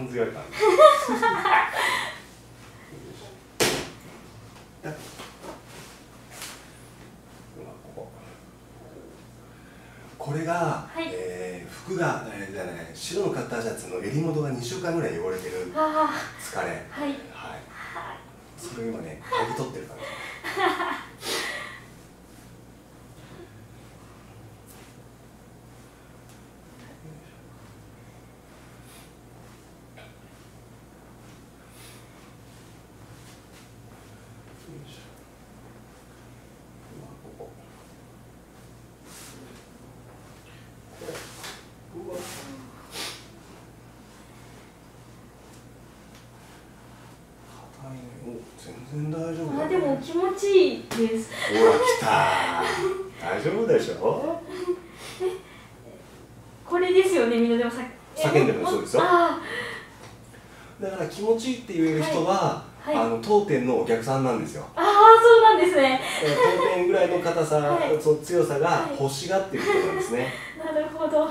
ン強い感じだ。これが、はい。えー服が、えーじゃない白のカッターシャツの襟元が2週間ぐらい汚れてるあ。疲れ。あはい。はい。それを今ね嗅ぎ取ってる感じよいしょうわここうわ硬いねお全然大丈夫あでも気持ちいいです。ほら来た。大丈夫でしょ？これですよねみんなでもさ叫んでもそうですよ。あだから気持ちいいって言える人は、はい。あの当店のお客さんなんですよ。あああそうなんですね。当店ぐらいの硬さ、はい。そう強さがはい。欲しがってる人なんですね、なるほど。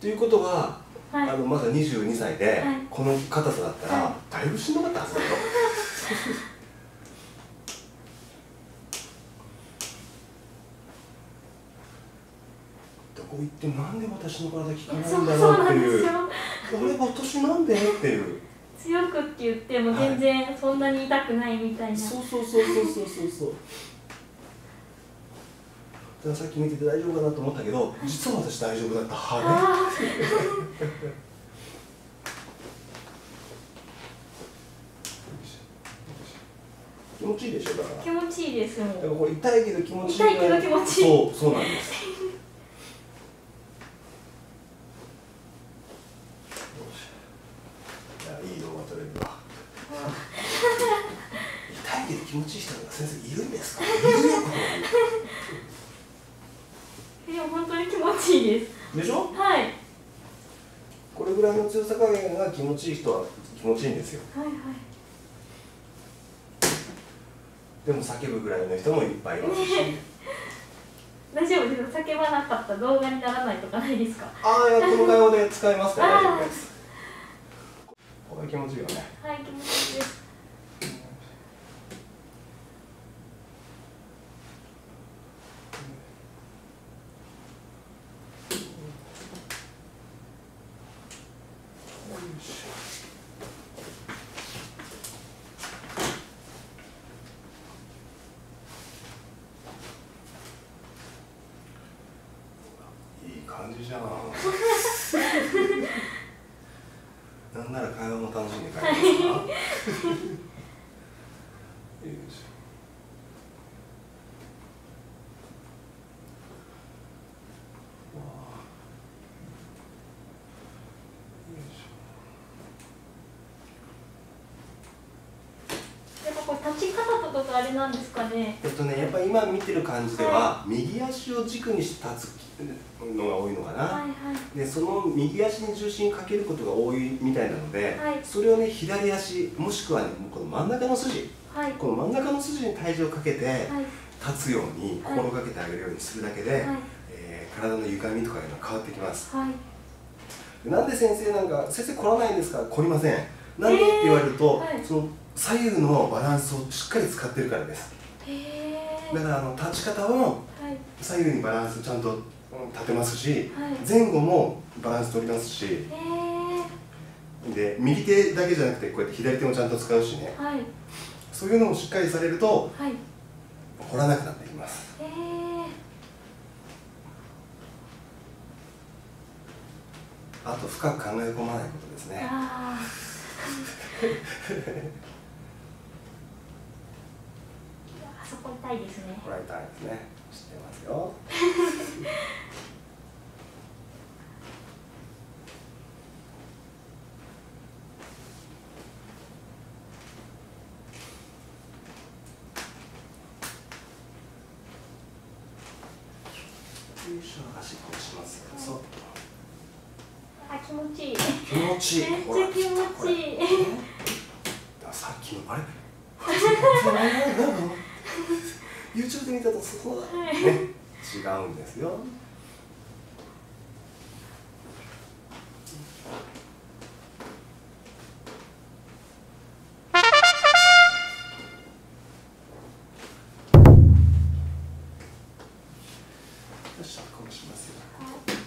ということは、はい。あのまだ22歳で、はい。この硬さだったら、はい。だいぶしんどかったはずだよ どこ行ってなんで私の体効かないそうんだろうっていう。んですよ。俺私なんでっていう。強くって言っても全然そんなに痛くないみたいな、そうそうそうそうそう。そうそうだからさっき見てて大丈夫かなと思ったけど実は私大丈夫だったはねあ気持ちいいでしょだから。ー気持ちいいですもん。だからこれ痛いけど気持ちいい痛いけど気持ちいい。そうそうなんです。よし。いやいい動画撮れるわ痛いけど気持ちいい人が先生いるんですか？いるよ。こでも本当に気持ちいいです。こでしょ？はい。これぐらいの強さ加減が気持ちいい人は気持ちいいんですよ。はいはいでも叫ぶぐらいの人もいっぱいいますし、大丈夫です。叫ばなかった動画にならないとかないですか？ああいや この会話で使えますから大丈夫です。これ気持ちいいよね。はい気持ちいいい感じじゃん。なんなら会話も楽しんで帰りますかよいいしょやっぱこれ立ち方とかがあれなんですかね。えっとね、やっぱり今見てる感じでは、右足を軸にして立つのが多いのかな、はいはい。でその右足に重心かけることが多いみたいなので、はい。それをね左足もしくはねこの真ん中の筋。はい。この真ん中の筋に体重をかけてはい。立つように心がけてあげるようにするだけで、はい。えー体の歪みとかいうのが変わってきます。はい。なんで先生なんか先生凝らないんですか？凝りません。なんで、って言われると、はい。その左右のバランスをしっかり使ってるからです。だからあの立ち方もはい。左右にバランスちゃんとうん立てますし、はい。前後もバランス取りますしで右手だけじゃなくてこうやって左手もちゃんと使うしね。はい。そういうのをしっかりされるとはい。凝らなくなってきます。あと深く考え込まないことですね。あそこ痛いですね。これは痛いですね。知ってますよ あ気持ちいい。気持ちいい。めっちゃ気持ちいい。さっきのあれ？YouTube で見たとそうだ、ね、違うんですよ。よしこうしますよ、はい。